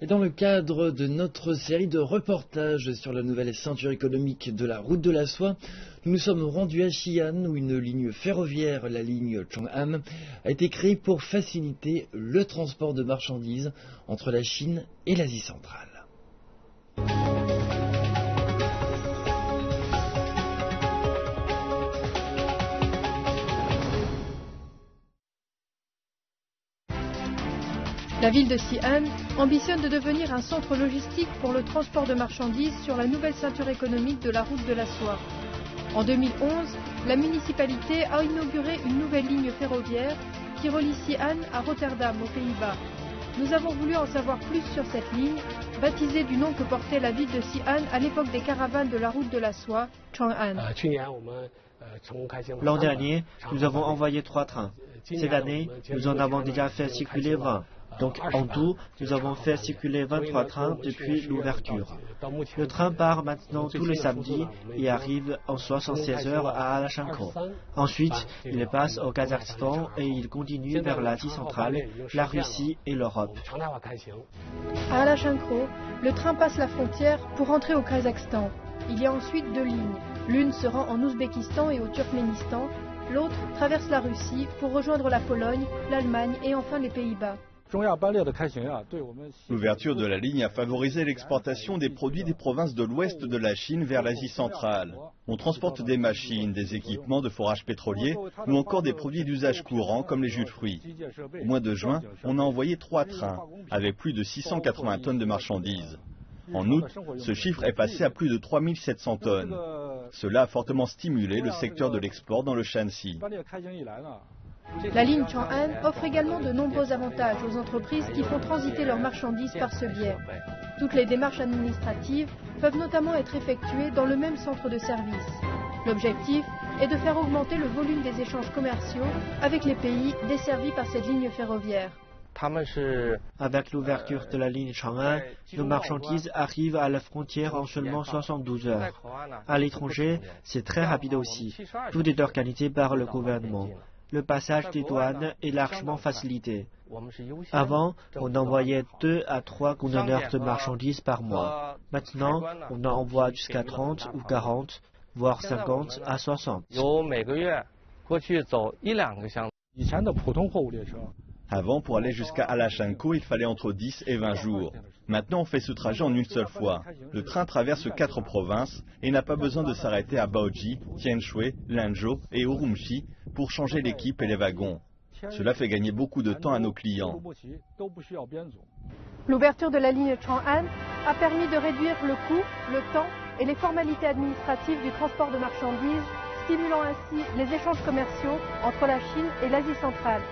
Et dans le cadre de notre série de reportages sur la nouvelle ceinture économique de la route de la soie, nous nous sommes rendus à Xi'an où une ligne ferroviaire, la ligne Chong'an, a été créée pour faciliter le transport de marchandises entre la Chine et l'Asie centrale. La ville de Xi'an ambitionne de devenir un centre logistique pour le transport de marchandises sur la nouvelle ceinture économique de la route de la soie. En 2011, la municipalité a inauguré une nouvelle ligne ferroviaire qui relie Xi'an à Rotterdam aux Pays-Bas. Nous avons voulu en savoir plus sur cette ligne, baptisée du nom que portait la ville de Xi'an à l'époque des caravanes de la route de la soie, Chang'an. L'an dernier, nous avons envoyé trois trains. Cette année, nous en avons déjà fait circuler 20. Donc en tout, nous avons fait circuler 23 trains depuis l'ouverture. Le train part maintenant tous les samedis et arrive en 76 heures à Alachanko. Ensuite, il passe au Kazakhstan et il continue vers l'Asie centrale, la Russie et l'Europe. À Alachanko, le train passe la frontière pour entrer au Kazakhstan. Il y a ensuite deux lignes. L'une se rend en Ouzbékistan et au Turkménistan, l'autre traverse la Russie pour rejoindre la Pologne, l'Allemagne et enfin les Pays-Bas. L'ouverture de la ligne a favorisé l'exportation des produits des provinces de l'ouest de la Chine vers l'Asie centrale. On transporte des machines, des équipements de forage pétrolier ou encore des produits d'usage courant comme les jus de fruits. Au mois de juin, on a envoyé trois trains avec plus de 680 tonnes de marchandises. En août, ce chiffre est passé à plus de 3700 tonnes. Cela a fortement stimulé le secteur de l'export dans le Shanxi. La ligne Chang'an offre également de nombreux avantages aux entreprises qui font transiter leurs marchandises par ce biais. Toutes les démarches administratives peuvent notamment être effectuées dans le même centre de service. L'objectif est de faire augmenter le volume des échanges commerciaux avec les pays desservis par cette ligne ferroviaire. Avec l'ouverture de la ligne Chang'an, nos marchandises arrivent à la frontière en seulement 72 heures. À l'étranger, c'est très rapide aussi. Tout est organisé par le gouvernement le passage des douanes est largement facilité. Avant, on envoyait 2 à 3 conteneurs de marchandises par mois. Maintenant, on en envoie jusqu'à 30 ou 40, voire 50 à 60. Avant, pour aller jusqu'à Alachanko, il fallait entre 10 et 20 jours. Maintenant, on fait ce trajet en une seule fois. Le train traverse quatre provinces et n'a pas besoin de s'arrêter à Baoji, Tianshui, Lanzhou et Urumqi pour changer l'équipe et les wagons. Cela fait gagner beaucoup de temps à nos clients. L'ouverture de la ligne Chang'an a permis de réduire le coût, le temps et les formalités administratives du transport de marchandises, stimulant ainsi les échanges commerciaux entre la Chine et l'Asie centrale.